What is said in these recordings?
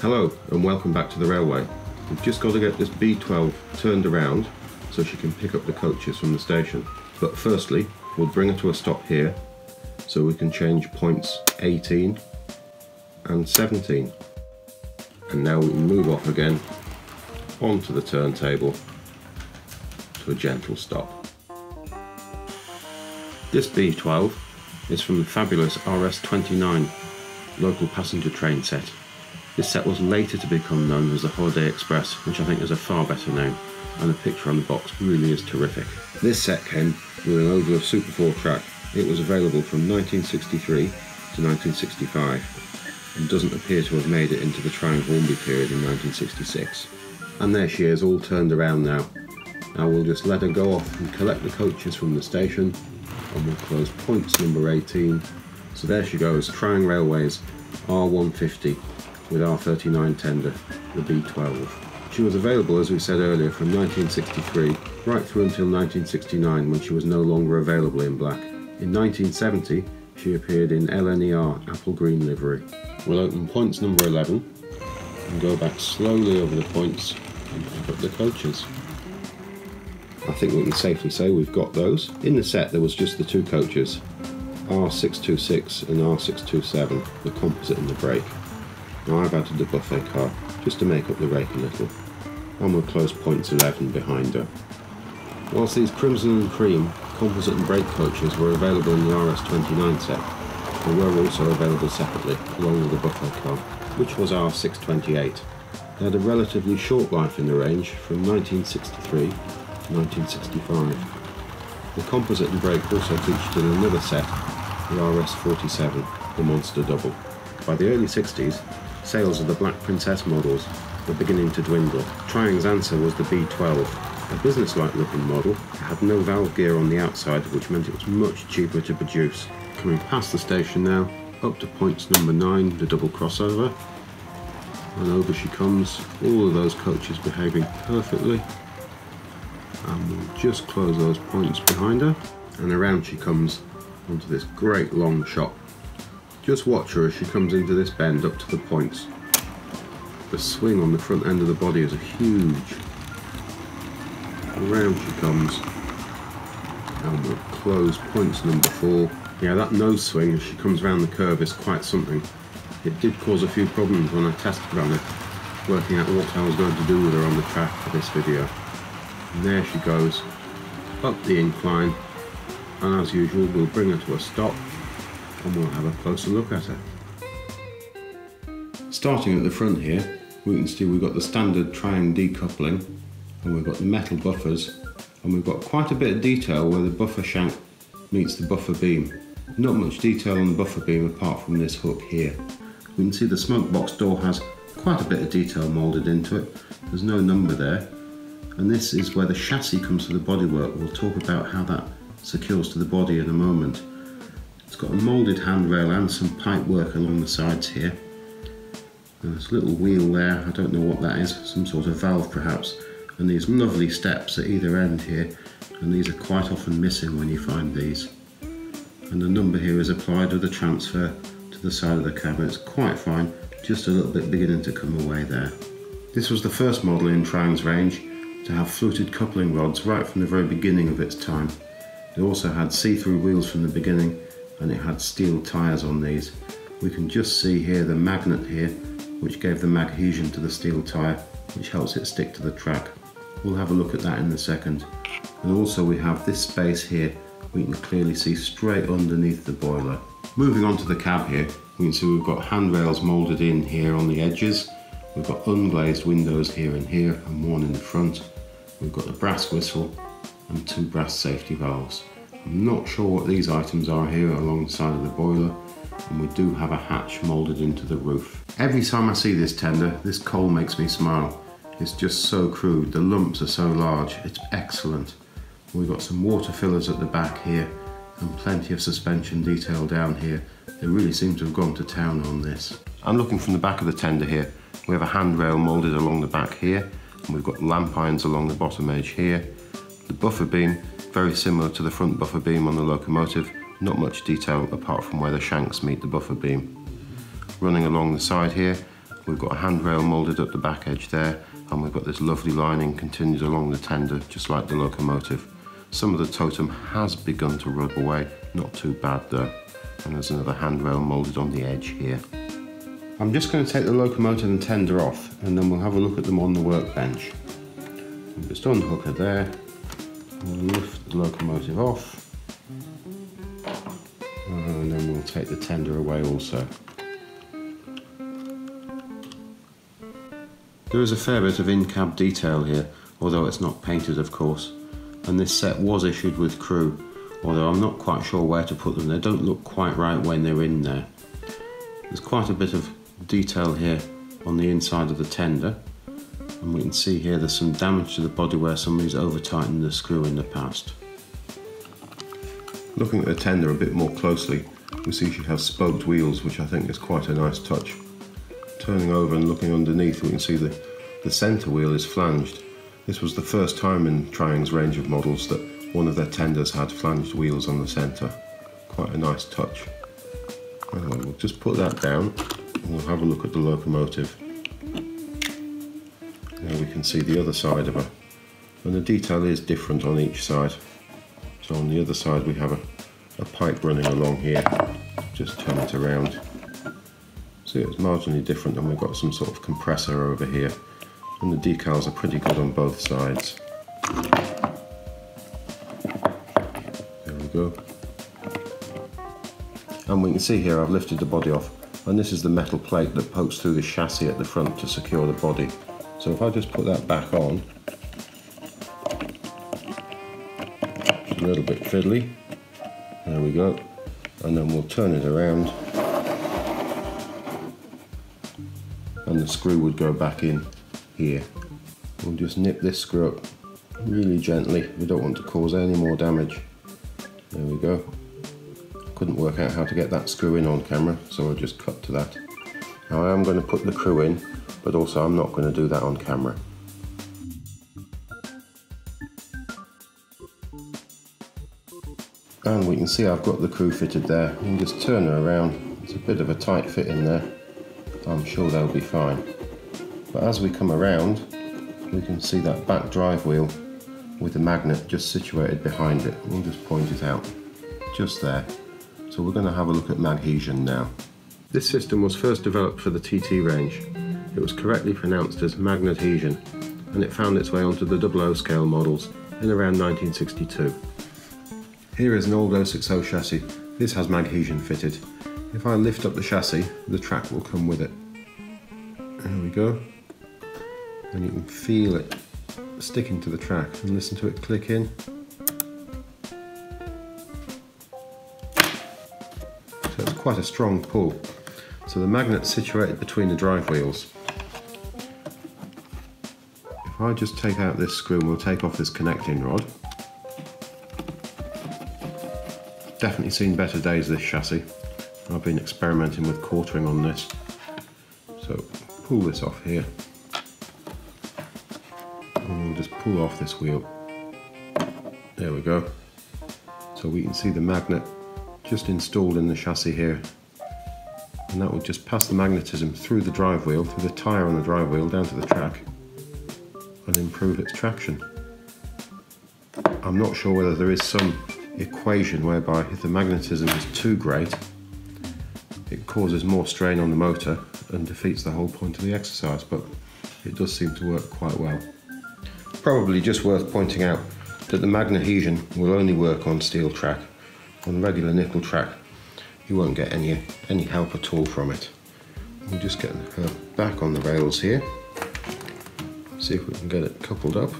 Hello and welcome back to the railway. We've just got to get this B12 turned around so she can pick up the coaches from the station. But firstly, we'll bring her to a stop here so we can change points 18 and 17. And now we move off again onto the turntable to a gentle stop. This B12 is from the fabulous RS29 local passenger train set. This set was later to become known as the Holiday Express, which I think is a far better name, and the picture on the box really is terrific. This set came with an Over of Super 4 track. It was available from 1963 to 1965 and doesn't appear to have made it into the Tri-ang Hornby period in 1966. And there she is, all turned around now. Now we'll just let her go off and collect the coaches from the station and we'll close points number 18. So there she goes, Tri-ang Railways R150 with R39 tender, the B12. She was available, as we said earlier, from 1963 right through until 1969 when she was no longer available in black. In 1970, she appeared in LNER apple green livery. We'll open points number 11 and go back slowly over the points and pick up the coaches. I think we can safely say we've got those. In the set there was just the two coaches, R626 and R627, the composite and the brake. Now I've added the buffet car just to make up the rake a little, and we'll close points 11 behind her. Whilst these crimson and cream composite and brake coaches were available in the RS29 set, they were also available separately along with the buffet car, which was R628. They had a relatively short life in the range from 1963 to 1965. The composite and brake also featured in another set, the RS47, the Monster Double. By the early 60s, sales of the Black Princess models were beginning to dwindle. Tri-ang's answer was the B12, a business-like looking model. It had no valve gear on the outside, which meant it was much cheaper to produce. Coming past the station now, up to points number 9, the double crossover. And over she comes, all of those coaches behaving perfectly. And we'll just close those points behind her. And around she comes onto this great long shop just watch her as she comes into this bend up to the points. The swing on the front end of the body is a huge. Around she comes. And we'll close points number four. Yeah, that nose swing as she comes around the curve is quite something. It did cause a few problems when I tested on it, working out what I was going to do with her on the track for this video. And there she goes, up the incline, and as usual we'll bring her to a stop and we'll have a closer look at her. Starting at the front here, we can see we've got the standard Tri-ang decoupling and we've got the metal buffers and we've got quite a bit of detail where the buffer shank meets the buffer beam. Not much detail on the buffer beam apart from this hook here. We can see the smoke box door has quite a bit of detail moulded into it. There's no number there. And this is where the chassis comes to the bodywork. We'll talk about how that secures to the body in a moment. It's got a moulded handrail and some pipe work along the sides here. There's a little wheel there, I don't know what that is, some sort of valve perhaps. And these lovely steps at either end here, and these are quite often missing when you find these. And the number here is applied with a transfer to the side of the cabin. It's quite fine, just a little bit beginning to come away there. This was the first model in Tri-ang's range to have fluted coupling rods right from the very beginning of its time. It also had see-through wheels from the beginning and it had steel tyres on these. We can just see here the magnet here which gave the Magnadhesion to the steel tyre which helps it stick to the track. We'll have a look at that in a second. And also we have this space here we can clearly see straight underneath the boiler. Moving on to the cab here, we can see we've got handrails moulded in here on the edges. We've got unglazed windows here and here and one in the front. We've got a brass whistle and two brass safety valves. I'm not sure what these items are here alongside of the boiler and we do have a hatch moulded into the roof. Every time I see this tender, this coal makes me smile. It's just so crude, the lumps are so large, it's excellent. We've got some water fillers at the back here and plenty of suspension detail down here. They really seem to have gone to town on this. I'm looking from the back of the tender here. We have a handrail moulded along the back here and we've got lamp irons along the bottom edge here. The buffer beam very similar to the front buffer beam on the locomotive, not much detail apart from where the shanks meet the buffer beam. Running along the side here, We've got a handrail moulded at the back edge there, and we've got this lovely lining continued along the tender, just like the locomotive. Some of the totem has begun to rub away, not too bad though. And there's another handrail moulded on the edge here. I'm just going to take the locomotive and tender off, and then we'll have a look at them on the workbench. Just unhook her there, lift the locomotive off, uh, and then we'll take the tender away also. There is a fair bit of in-cab detail here, although it's not painted of course, and this set was issued with crew, although I'm not quite sure where to put them, they don't look quite right when they're in there. There's quite a bit of detail here on the inside of the tender, and we can see here there's some damage to the body where somebody's over tightened the screw in the past. Looking at the tender a bit more closely, we see she has spoked wheels, which I think is quite a nice touch. Turning over and looking underneath, we can see the, the centre wheel is flanged. This was the first time in Triang's range of models that one of their tenders had flanged wheels on the centre. Quite a nice touch. Anyway, we'll just put that down and we'll have a look at the locomotive. Now we can see the other side of her. And the detail is different on each side. So on the other side we have a, a pipe running along here. Just turn it around. See it's marginally different and we've got some sort of compressor over here. And the decals are pretty good on both sides. There we go. And we can see here I've lifted the body off and this is the metal plate that pokes through the chassis at the front to secure the body. So if I just put that back on, little bit fiddly. There we go. And then we'll turn it around. And the screw would go back in here. We'll just nip this screw up really gently. We don't want to cause any more damage. There we go. Couldn't work out how to get that screw in on camera, so I'll just cut to that. Now I am going to put the crew in, but also I'm not going to do that on camera. And we can see I've got the crew fitted there. You can just turn her around. It's a bit of a tight fit in there. I'm sure they'll be fine. But as we come around, we can see that back drive wheel with the magnet just situated behind it. We'll just point it out, just there. So we're going to have a look at Magnadhesion now. This system was first developed for the TT range. It was correctly pronounced as Magnadhesion, and it found its way onto the 00 scale models in around 1962. Here is an old 060 chassis. This has Magnadhesion fitted. If I lift up the chassis, the track will come with it. There we go. And you can feel it sticking to the track and listen to it click in. So it's quite a strong pull. So the magnet's situated between the drive wheels. If I just take out this screw and we'll take off this connecting rod. Definitely seen better days this chassis. I've been experimenting with quartering on this. So pull this off here. And we'll just pull off this wheel. There we go. So we can see the magnet just installed in the chassis here. And that will just pass the magnetism through the drive wheel, through the tyre on the drive wheel down to the track and improve its traction. I'm not sure whether there is some equation whereby if the magnetism is too great, it causes more strain on the motor and defeats the whole point of the exercise, but it does seem to work quite well. Probably just worth pointing out that the Magnadhesion will only work on steel track. On regular nickel track, you won't get any, any help at all from it. We'll just getting her back on the rails here, see if we can get it coupled up.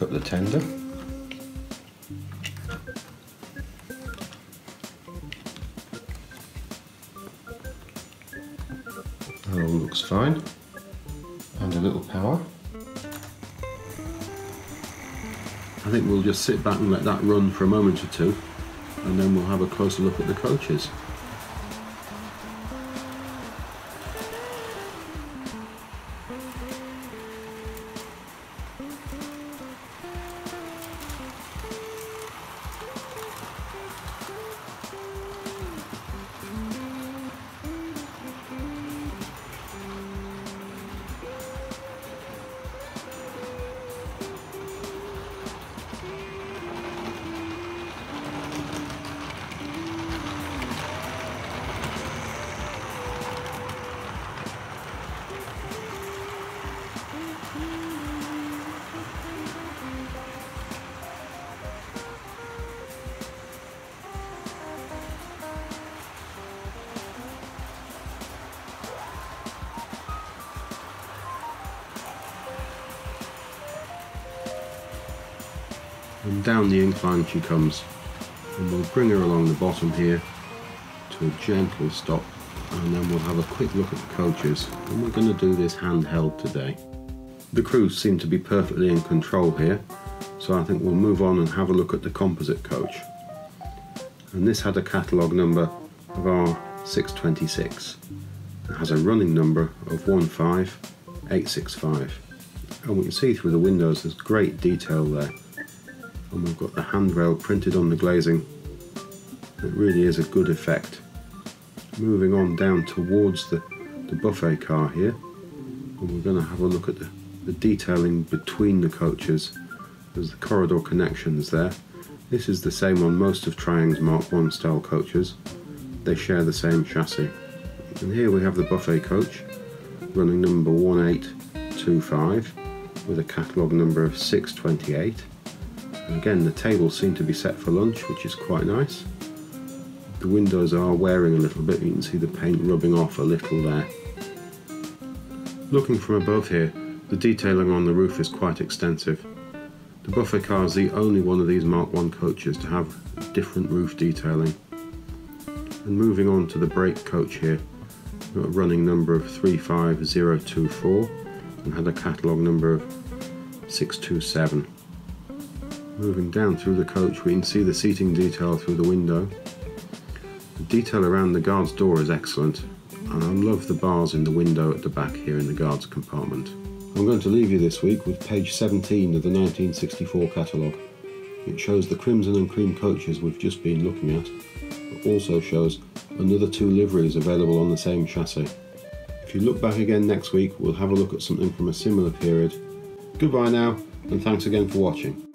Up the tender. That all looks fine. And a little power. I think we'll just sit back and let that run for a moment or two and then we'll have a closer look at the coaches. Down the incline she comes. And we'll bring her along the bottom here to a gentle stop. And then we'll have a quick look at the coaches. And we're going to do this handheld today. The crews seem to be perfectly in control here. So I think we'll move on and have a look at the composite coach. And this had a catalogue number of R626. It has a running number of 15865 and we can see through the windows there's great detail there and we've got the handrail printed on the glazing. It really is a good effect. Moving on down towards the, the buffet car here and we're going to have a look at the, the detailing between the coaches. There's the corridor connections there. This is the same on most of Triang's Mark 1 style coaches. They share the same chassis. And here we have the buffet coach running number 1825 with a catalogue number of 628 again the tables seem to be set for lunch which is quite nice. The windows are wearing a little bit. You can see the paint rubbing off a little there. Looking from above here the detailing on the roof is quite extensive. The buffet car is the only one of these Mark 1 coaches to have different roof detailing. And moving on to the brake coach here got a running number of 35024 and had a catalogue number of 627. Moving down through the coach we can see the seating detail through the window. The detail around the guard's door is excellent and I love the bars in the window at the back here in the guard's compartment. I'm going to leave you this week with page 17 of the 1964 catalogue. It shows the crimson and cream coaches we've just been looking at, but also shows another two liveries available on the same chassis. If you look back again next week, we'll have a look at something from a similar period. Goodbye now, and thanks again for watching.